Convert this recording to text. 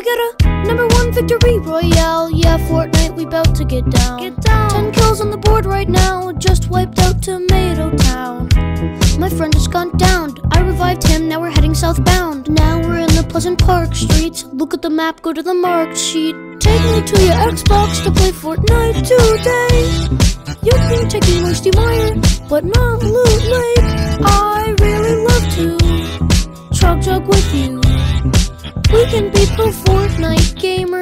We got a number one victory royale. Yeah, Fortnite, we bout to get down. Get down. Ten kills on the board right now. Just wiped out Tomato Town. My friend has gone down. I revived him. Now we're heading southbound. Now we're in the Pleasant Park streets. Look at the map. Go to the marked sheet. Take me to your Xbox to play Fortnite today. You can take me Rusty Meyer, but not Loot Lake. I really love to chug jug with you. We can be pro Fortnite gamers.